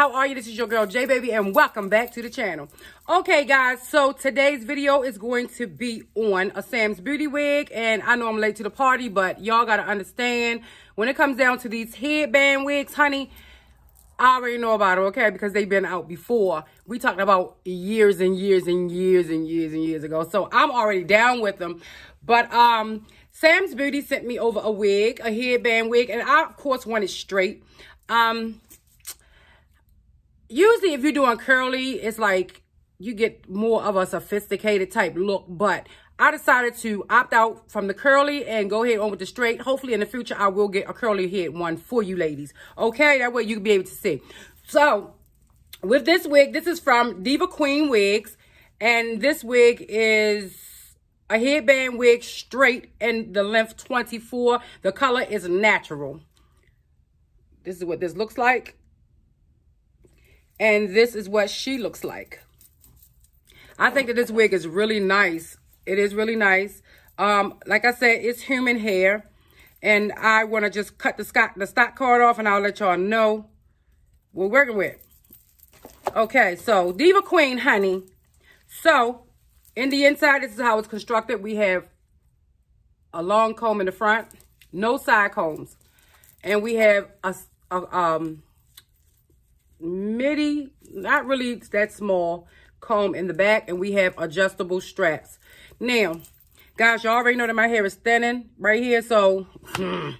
how are you? This is your girl Jay Baby and welcome back to the channel. Okay guys, so today's video is going to be on a Sam's Beauty wig and I know I'm late to the party, but y'all gotta understand when it comes down to these headband wigs, honey, I already know about it, okay? Because they've been out before. We talked about years and years and years and years and years ago. So I'm already down with them. But um, Sam's Beauty sent me over a wig, a headband wig, and I, of course, want it straight. Um, usually if you're doing curly, it's like you get more of a sophisticated type look. But I decided to opt out from the curly and go ahead on with the straight. Hopefully in the future, I will get a curly head one for you ladies. Okay, that way you can be able to see. So with this wig, this is from Diva Queen Wigs. And this wig is a headband wig straight and the length 24. The color is natural. This is what this looks like. And this is what she looks like. I think that this wig is really nice. It is really nice. Um, like I said, it's human hair. And I want to just cut the, stock, the stock card off and I'll let y'all know we're working with. Okay, so Diva Queen, honey. So, in the inside, this is how it's constructed. We have a long comb in the front, no side combs. And we have a, a um, midi, not really that small, comb in the back. And we have adjustable straps. Now, guys, y'all already know that my hair is thinning right here. So,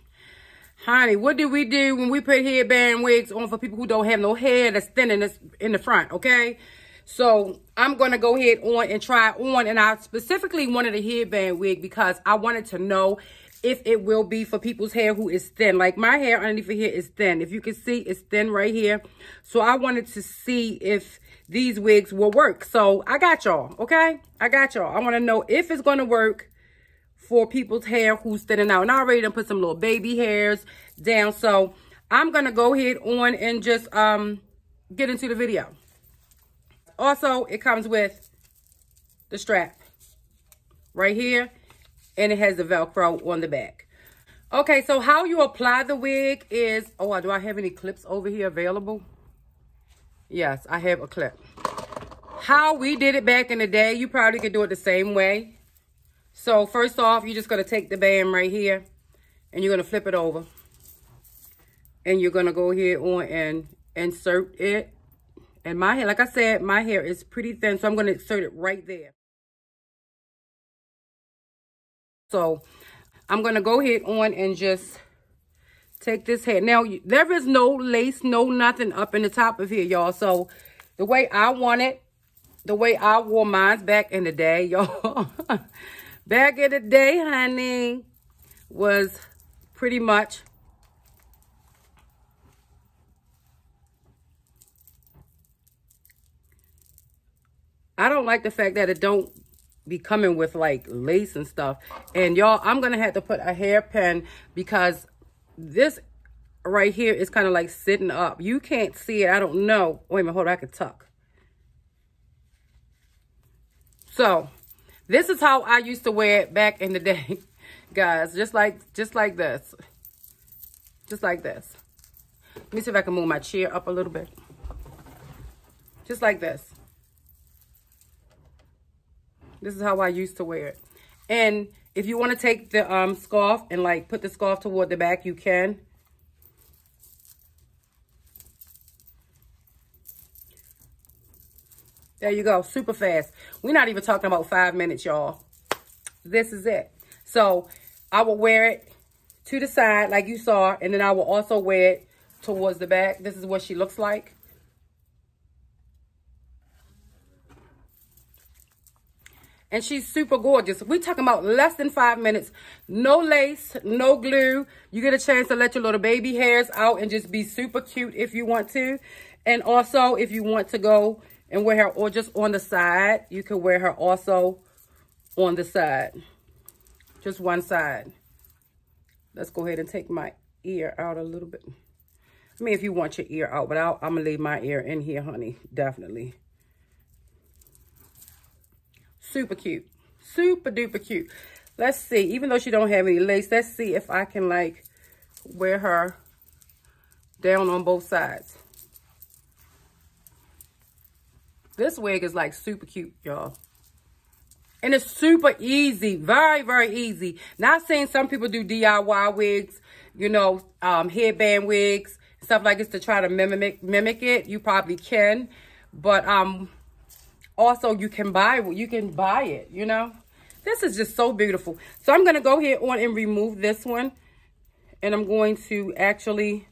honey, what do we do when we put headband wigs on for people who don't have no hair that's thinning that's in the front, okay? So, I'm going to go ahead on and try on. And I specifically wanted a headband wig because I wanted to know if it will be for people's hair who is thin. Like my hair underneath here is thin. If you can see, it's thin right here. So I wanted to see if these wigs will work. So I got y'all, okay? I got y'all. I want to know if it's going to work for people's hair who's thinning out. And I already done put some little baby hairs down. So I'm going to go ahead on and just um get into the video. Also, it comes with the strap right here and it has the Velcro on the back. Okay, so how you apply the wig is, oh, do I have any clips over here available? Yes, I have a clip. How we did it back in the day, you probably could do it the same way. So first off, you're just going to take the band right here and you're going to flip it over. And you're going to go ahead on and insert it. And my hair, like I said, my hair is pretty thin, so I'm going to insert it right there. So I'm going to go ahead on and just take this hair. Now, there is no lace, no nothing up in the top of here, y'all. So the way I want it, the way I wore mine back in the day, y'all. back in the day, honey, was pretty much I don't like the fact that it don't be coming with like lace and stuff. And y'all, I'm going to have to put a hairpin because this right here is kind of like sitting up. You can't see it. I don't know. Wait a minute. Hold on. I can tuck. So this is how I used to wear it back in the day, guys. Just like, just like this. Just like this. Let me see if I can move my chair up a little bit. Just like this. This is how I used to wear it. And if you want to take the um, scarf and like put the scarf toward the back, you can. There you go. Super fast. We're not even talking about five minutes, y'all. This is it. So I will wear it to the side like you saw. And then I will also wear it towards the back. This is what she looks like. And she's super gorgeous. We talking about less than five minutes. No lace, no glue. You get a chance to let your little baby hairs out and just be super cute if you want to. And also, if you want to go and wear her or just on the side, you can wear her also on the side. Just one side. Let's go ahead and take my ear out a little bit. I mean, if you want your ear out, but i I'm going to leave my ear in here, honey. Definitely. Super cute. Super duper cute. Let's see. Even though she don't have any lace, let's see if I can like wear her down on both sides. This wig is like super cute, y'all. And it's super easy. Very, very easy. Not saying some people do DIY wigs, you know, um, headband wigs, stuff like this to try to mimic mimic it. You probably can. But um also you can buy you can buy it, you know. This is just so beautiful. So I'm gonna go ahead on and remove this one. And I'm going to actually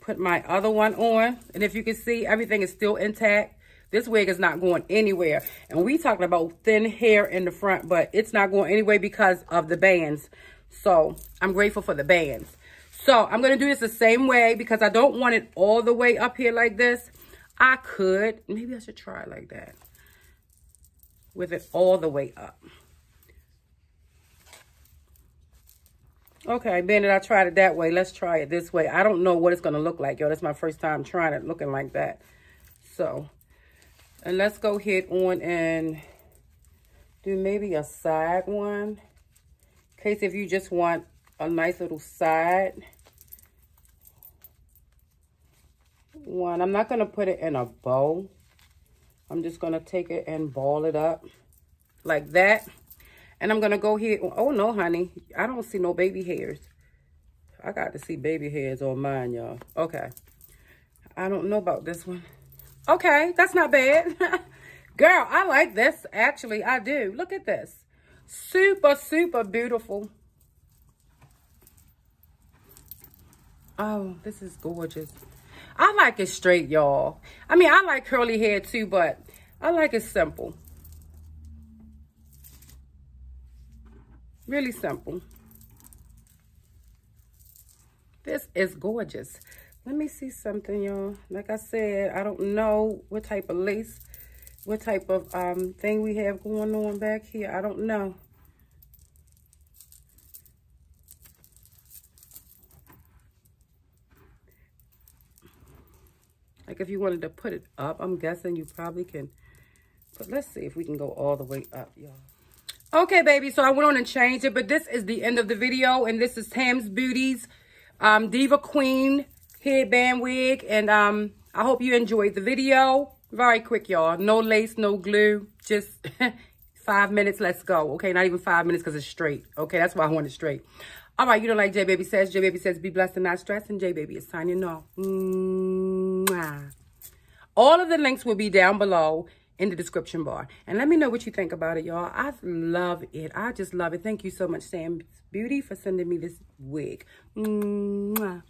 put my other one on. And if you can see, everything is still intact. This wig is not going anywhere. And we talking about thin hair in the front, but it's not going anywhere because of the bands. So I'm grateful for the bands. So I'm going to do this the same way because I don't want it all the way up here like this. I could. Maybe I should try like that. With it all the way up. Okay, being that I tried it that way, let's try it this way. I don't know what it's going to look like, yo. That's my first time trying it looking like that. So, and let's go ahead on and do maybe a side one. In case if you just want a nice little side one. I'm not going to put it in a bow. I'm just going to take it and ball it up like that. And I'm going to go here. Oh, no, honey. I don't see no baby hairs. I got to see baby hairs on mine, y'all. Okay. I don't know about this one. Okay, that's not bad. Girl, I like this. Actually, I do. Look at this. Super, super beautiful. Oh, this is gorgeous. I like it straight, y'all. I mean, I like curly hair too, but I like it simple. Really simple. This is gorgeous. Let me see something, y'all. Like I said, I don't know what type of lace, what type of um thing we have going on back here. I don't know. Like if you wanted to put it up, I'm guessing you probably can. But let's see if we can go all the way up, y'all. Okay, baby, so I went on and changed it, but this is the end of the video, and this is Sam's Beauties um, Diva Queen headband wig, and um, I hope you enjoyed the video. Very quick, y'all. No lace, no glue, just five minutes, let's go. Okay, not even five minutes because it's straight. Okay, that's why I want it straight. All right, you know like Jay Baby says. Jay Baby says, be blessed and not stressed, and Jay Baby is signing off. Mwah. All of the links will be down below in the description bar. And let me know what you think about it, y'all. I love it. I just love it. Thank you so much, Sam Beauty, for sending me this wig. Mwah.